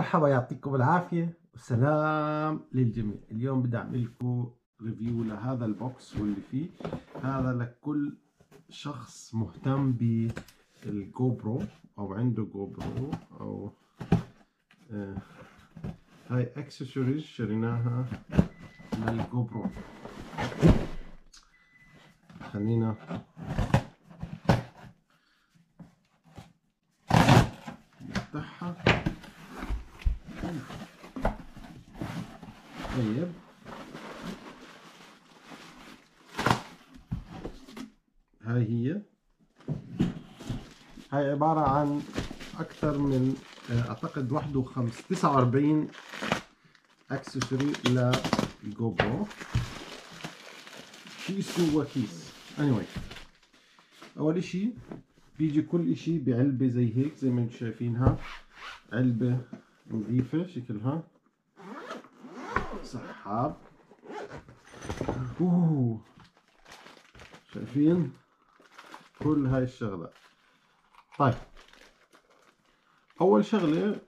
مرحبا يعطيكم العافية والسلام للجميع. اليوم بدي أعمل لكم review لهذا ال box واللي فيه. هذا لكل شخص مهتم بال GoPro أو عنده GoPro أو آه هاي اكسسوارز شريناها لل GoPro خلينا طيب. هاي هي. هاي عبارة عن أكثر من أعتقد 51 49 accessory لل GoPro كيس جوا كيس. Anyway أول إشي بيجي كل إشي بعلبة زي هيك زي ما أنتم شايفينها. علبة نظيفة شكلها. سحاب أوه. شايفين؟ كل هاي الشغلات طيب. أول شغلة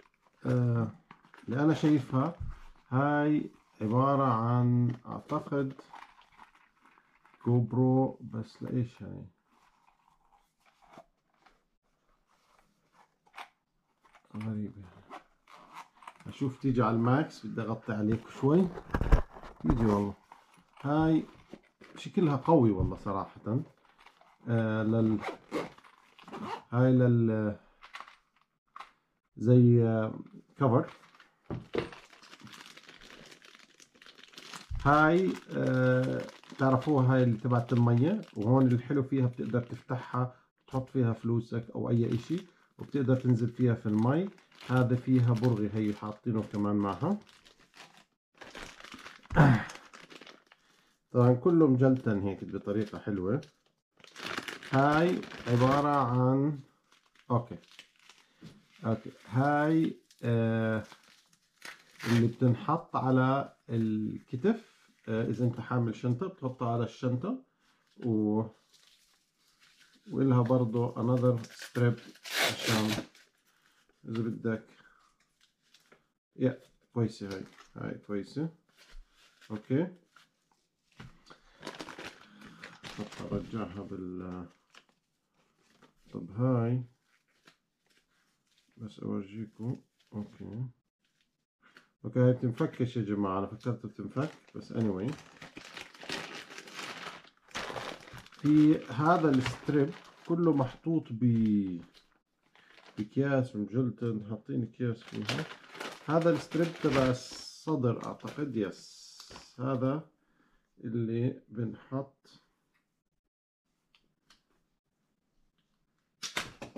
آه اللي أنا شايفها هاي عبارة عن أعتقد جو برو بس لإيش هاي غريبة. أشوف تيجي على الماكس بدي أغطي عليك شوي. تيجي والله. هاي شكلها قوي والله صراحة. آه لل هاي لل زي آه كفر هاي آه تعرفوها هاي اللي تبعت المية؟ وهون الحلو فيها بتقدر تفتحها تحط فيها فلوسك أو أي إشي. وبتقدر تنزل فيها في المي هذا فيها برغي هي حاطينه كمان معها. طبعا كله مجلتن هيك بطريقة حلوة. هاي عبارة عن okay. okay. هاي آه اللي بتنحط على الكتف آه إذا أنت حامل شنطة بتحطها على الشنطة و وإلها برضو another strap عشان إذا بدك. يا كويسة هاي. هاي كويسة okay. حتى أرجعها بال طب هاي. بس أورجيكم. okay. okay هاي بتنفكش يا جماعة. أنا فكرت بتنفك بس anyway. في هذا ال strap كله محطوط ب بأكياس مجلتن حاطين أكياس فيها. هذا ال strap تبع الصدر أعتقد. yes هذا اللي بنحط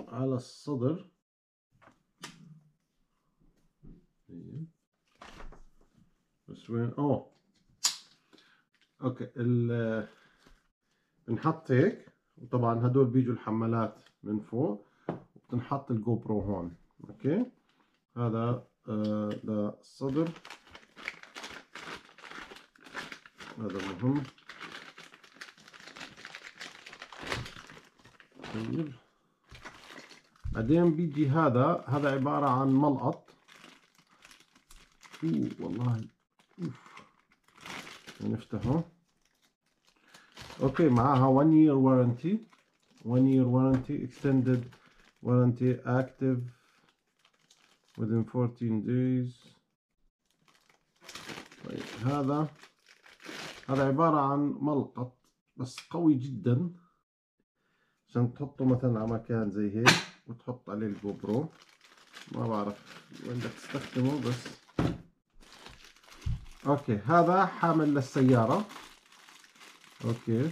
على الصدر. بس وين؟ أوه. okay. ال بنحط هيك وطبعا هدول بيجوا الحمالات من فوق وبتنحط ال GoPro هون okay؟ هذا آه للصدر. هذا مهم. طيب. بعدين بيجي هذا هذا عبارة عن ملقط. أوه والله أوف. نفتحه. أوكي معاها 1 year warranty. 1 year warranty extended warranty active within 14 days. طيب هذا هذا عبارة عن ملقط بس قوي جدا. عشان تحطه مثلا على مكان زي هيك وتحط عليه ال GoPro ما بعرف وين بدك تستخدمه بس. okay هذا حامل للسيارة. okay.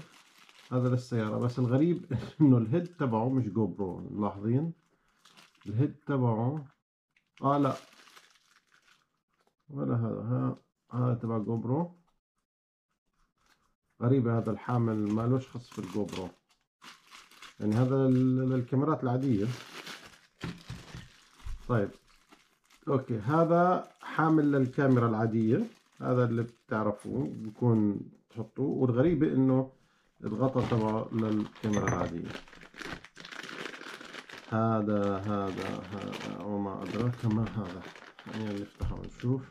هذا للسيارة. بس الغريب إنه ال head تبعه مش GoPro ملاحظين؟ ال head تبعه. آه لا. ولا هذا. ها هذا تبع GoPro غريبة هذا الحامل. مالوش خص في ال GoPro يعني هذا للكاميرات العادية. طيب. أوكي. هذا حامل للكاميرا العادية. هذا اللي بتعرفوه بكون تحطوه. والغريبة إنه الغطاء تبعه للكاميرا العادية. هذا هذا هذا وما أدراك ما هذا. خلينا نفتحه ونشوف.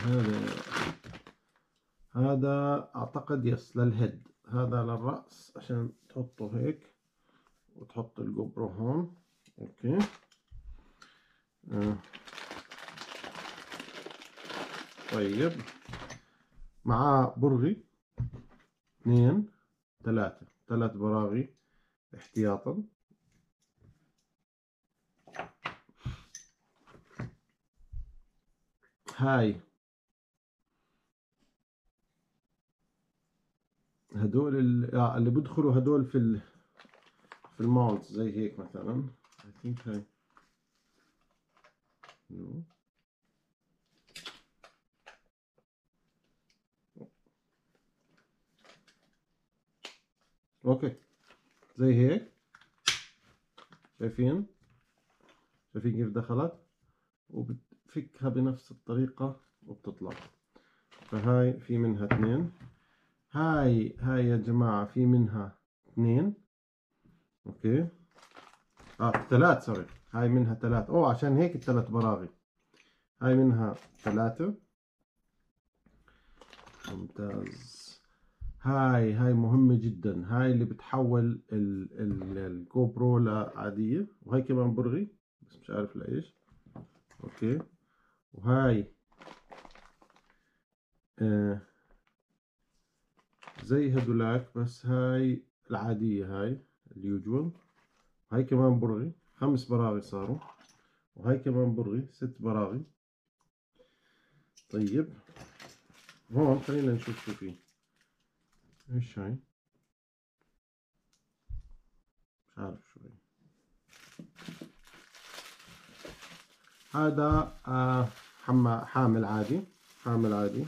هذا هذا أعتقد yes لل head. هذا للرأس عشان تحطه هيك وتحط ال GoPro هون. okay. آه. طيب. معاه برغي. اثنين. ثلاثة. ثلاث براغي. احتياطا. هاي. هدول اللي بدخلوا هدول في ال... في ال mount زي هيك مثلا. I think هاي. No. okay. زي هيك. شايفين؟ شايفين كيف دخلت؟ وبتفكها بنفس الطريقة وبتطلع. فهاي في منها اثنين. هاي هاي يا جماعة في منها اثنين. okay. آه ثلاث sorry. هاي منها ثلاث. أوه عشان هيك الثلاث براغي. هاي منها ثلاثة. ممتاز. هاي هاي مهمة جدا. هاي اللي بتحول ال GoPro لعادية. وهاي كمان برغي بس مش عارف لإيش. okay. وهاي آه زي هدولاك بس هاي العادية هاي ال usual هاي كمان برغي. خمس براغي صاروا. وهاي كمان برغي ست براغي. طيب. هون خلينا نشوف شو فيه إيش هاي مش عارف شو هي. هذا آه حامل عادي حامل عادي.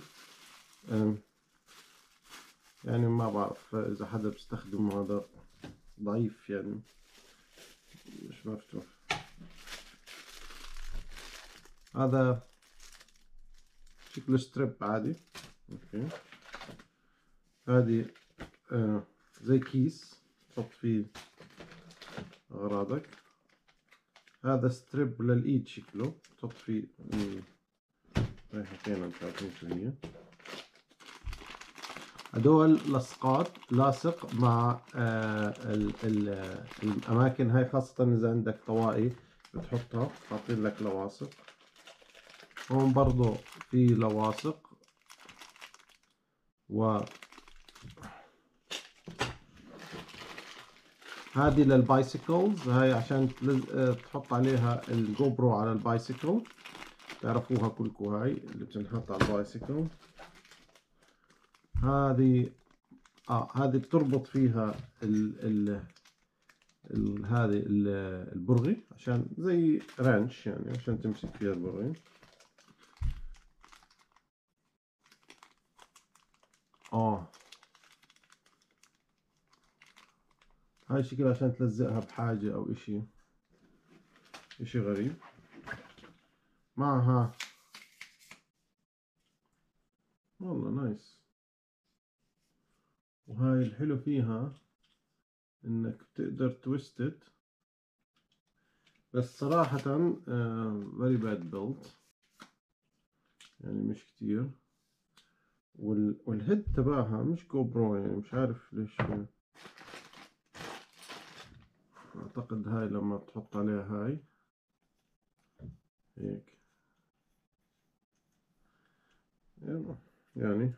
يعني ما بعرف إذا حدا بيستخدمه هذا. ضعيف يعني. مش مفتوح هذا شكله strap عادي. okay. هذه آه زي كيس تحط فيه أغراضك. هذا strap للإيد شكله. تحط فيه شو هي هدول لصقات لاصق مع آه ال ال الأماكن. هاي خاصة إذا عندك طواقي بتحطها حاطين لك لواصق. هون برضو في لواصق و هذه لل bicycles هاي عشان آه، تحط عليها ال GoPro على ال bicycle. تعرفوها كلكم هاي اللي بتنحط على ال bicycle. هذه آه هذه بتربط فيها ال ال ال هذه البرغي عشان زي wrench يعني عشان تمسك فيها البرغي. آه. هاي شكل عشان تلزقها بحاجة أو إشي. إشي غريب. معها والله nice. وهاي الحلو فيها إنك بتقدر twist it بس صراحة very bad build يعني مش كتير. وال وال head تبعها مش GoPro يعني مش عارف ليش. أعتقد هاي لما تحط عليها هاي. هيك. يعني.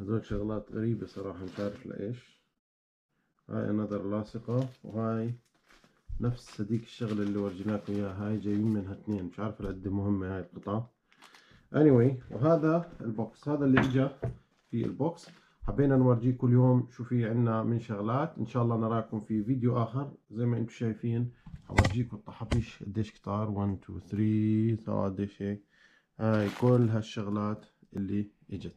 هذول شغلات غريبة صراحة مش عارف لإيش. هاي another لاصقة وهاي نفس هذيك الشغلة اللي ورجيناكم اياها هاي جايين منها اثنين. مش عارف قد مهمة هاي القطعة. Anyway وهذا ال box هذا اللي اجى في ال box. حبينا نورجيكم اليوم شو في عنا من شغلات. إن شاء الله نراكم في فيديو آخر. زي ما أنتم شايفين حورجيكم الطحابيش قديش كتار 1 2 3 قديش هيك. هاي كل هالشغلات اللي إجت.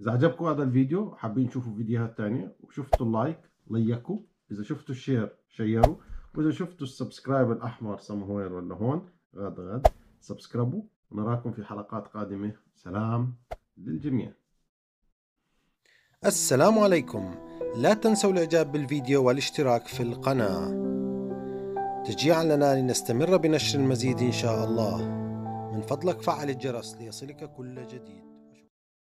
إذا عجبكم هذا الفيديو حابين تشوفوا فيديوهات تانية وشفتوا ال like ليكوا. إذا شفتوا ال share شيروا. وإذا شفتوا ال subscribe الأحمر سموير ولا هون غاد غاد سبسكرايبوا. ونراكم في حلقات قادمة. سلام للجميع. السلام عليكم. لا تنسوا الإعجاب بالفيديو والاشتراك في القناة. تشجيعا لنا لنستمر بنشر المزيد إن شاء الله. من فضلك فعل الجرس ليصلك كل جديد.